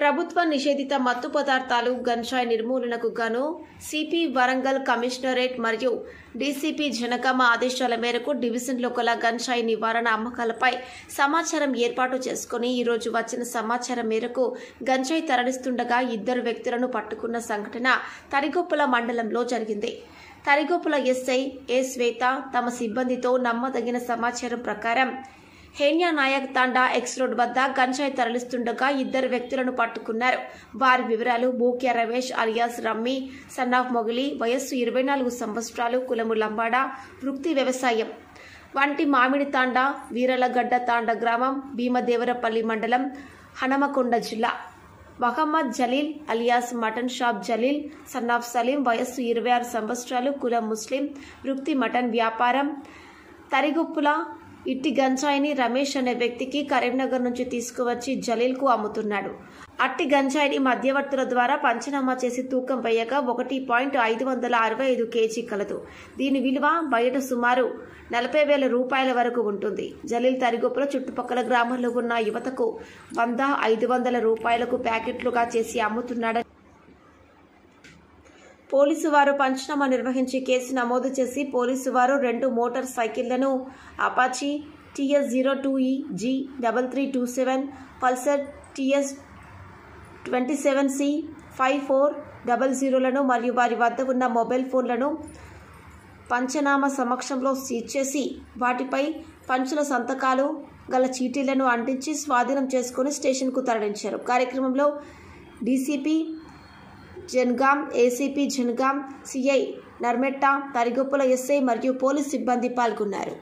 ప్రభుత్వ నిషేధిత మత్తు పదార్థాలు గంజాయి నిర్మూలనకు గాను సిపి వరంగల్ కమిషనరేట్ మరియు డీసీపీ జనగామ ఆదేశాల మేరకు డివిజన్లో గల గంజాయి నివారణ అమ్మకాలపై సమాచారం ఏర్పాటు చేసుకుని ఈరోజు వచ్చిన సమాచారం మేరకు గంజాయి తరలిస్తుండగా ఇద్దరు వ్యక్తులను పట్టుకున్న సంఘటన తరిగొప్పల మండలంలో జరిగింది. తరిగొప్పల ఎస్ఐ ఏ శ్వేత తమ సిబ్బందితో నమ్మదగిన సమాచారం ప్రకారం హేన్యా నాయక్ తాండా ఎక్స్ రోడ్ వద్ద గంజాయి తరలిస్తుండగా ఇద్దరు వ్యక్తులను పట్టుకున్నారు. వారి వివరాలు బూక్య రమేష్ అలియాస్ రమ్మి ఆఫ్ మొగిలి వయస్సు ఇరవై నాలుగు సంవత్సరాలు కులము లంబాడ వృత్తి వ్యవసాయం. వంటి మామిడి తాండా వీరలగడ్డ తాండ గ్రామం భీమదేవరపల్లి మండలం హనమకొండ జిల్లా. Mohammed Jaleel alias mutton shop Jaleel son of Saleem వయస్సు ఇరవై ఆరు సంవత్సరాలు కులం ముస్లిం వృత్తి మటన్ వ్యాపారం తరిగుప్పుల ఇట్టి గంజాయిని రమేష్ అనే వ్యక్తికి కరీంనగర్ నుంచి తీసుకువచ్చి జలీల్కు అమ్ముతున్నాడు. అట్టి గంజాయిని మధ్యవర్తుల ద్వారా పంచనామా చేసి తూకం వేయగా ఒకటి పాయింట్ ఐదు వందల అరవై ఐదు కేజీ కలదు. దీని విలువ బయట సుమారు నలభై వేల రూపాయల వరకు ఉంటుంది. జలీల్ తరిగొప్పల చుట్టుపక్కల గ్రామాల్లో ఉన్న యువతకు వంద ఐదు వందల రూపాయలకు ప్యాకెట్లుగా చేసి అమ్ముతున్నాడని పోలీసు వారు పంచనామా నిర్వహించి కేసు నమోదు చేసి పోలీసు వారు రెండు motor సైకిళ్ళను Apache TS zero two E G double three two seven Pulsar TS twenty seven C five four double జీరోలను మరియు వారి వద్ద ఉన్న మొబైల్ ఫోన్లను పంచనామా సమక్షంలో సీజ్ చేసి వాటిపై పంచుల సంతకాలు గల చీటీలను అంటించి స్వాధీనం చేసుకుని స్టేషన్కు తరలించారు. కార్యక్రమంలో DCP Jangaon ACP Jangaon CI Narmetta Tarigoppula SI మరియు పోలీస్ సిబ్బంది పాల్గొన్నారు.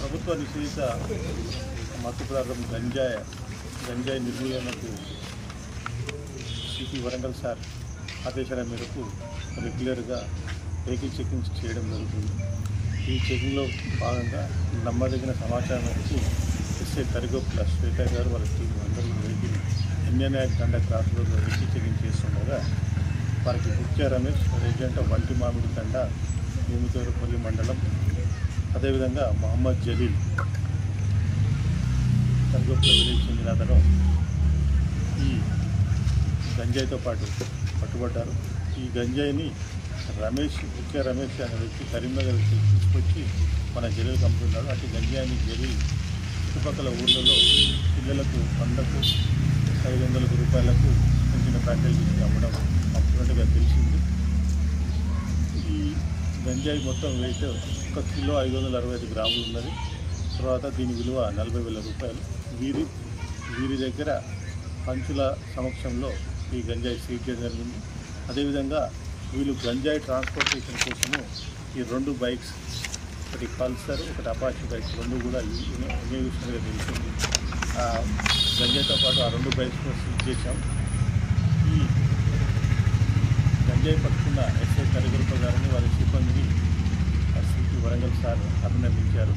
ప్రభుత్వ నిషేధిత మత్తు పదార్థం గంజాయ గంజాయి నిర్మూలనకు సిపి వరంగల్ సార్ ఆదేశాల మేరకు రెగ్యులర్గా వెహికల్ చెకింగ్ చేయడం జరుగుతుంది. ఈ చెకింగ్లో భాగంగా నమ్మదగిన సమాచారం వచ్చి ఎస్ఐ తరిగొప్పుల శ్వేత గారు వాళ్ళ టీం అందరూ వెళ్ళి ఇండియన్ యాక్ట్ తండ క్రాస్ రోడ్లో వెహికల్ చెకింగ్ చేస్తుండగా వారికి ముఖ్య రమేష్ రెసిడెంట్ వంటి మామిడి తండ భూమితోరుపల్లి మండలం. అదేవిధంగా మహమ్మద్ జలీల్ తరగొప్ప విలేజ్ చెందిన అతను ఈ గంజాయితో పాటు పట్టుబడ్డారు. ఈ గంజాయిని రమేష్ ముఖ్య రమేష్ అనే వ్యక్తి కరీంనగర్ తీసుకొచ్చి మన జలీల్కి కంపెనీ అటు గంజాయిని జలీల్ చుట్టుపక్కల ఊళ్ళలో పిల్లలకు పండకు ఐదు వందల రూపాయలకు చిన్న ప్యాకెట్లు అమ్మడం అమ్ముతున్నట్టుగా తెలిసింది. ఈ గంజాయి మొత్తం వెయిట్ ఒక కిలో ఐదు వందల అరవై ఐదు గ్రాములు ఉన్నది. తర్వాత దీని విలువ నలభై వేల రూపాయలు. వీరి వీరి దగ్గర పంచుల సమక్షంలో ఈ గంజాయి సీజ్ చేయడం జరిగింది. అదేవిధంగా వీళ్ళు గంజాయి ట్రాన్స్పోర్టేషన్ కోసము ఈ రెండు బైక్స్ ఒకటి పల్సర్ ఒకటి అపాచీ బైక్ రెండు కూడా వినియోగిస్తున్నట్టుగా తెలిసింది. గంజాయితో పాటు ఆ రెండు బైక్స్ కూడా సీజ్ చేశాం. ఈ గంజాయి పట్టుకున్న ఎస్ఐ కరిగురుప వారి సిబ్బందిని సిపి వరంగల్ సార్ అభినందించారు.